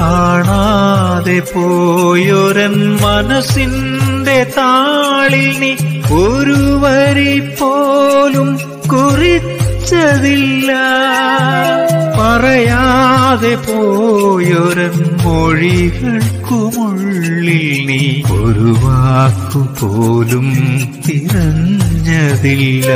കാണാതെ പോയൊരൻ മനസ്സിന്റെ താളിൽ നീ ഒരു വരി പോലും കുറിച്ചതില്ല. പറയാതെ പോയൊരൻ മൊഴികൾക്കുമുള്ളിൽ നീ ഒരു വാക്കു പോലും തിരഞ്ഞതില്ല.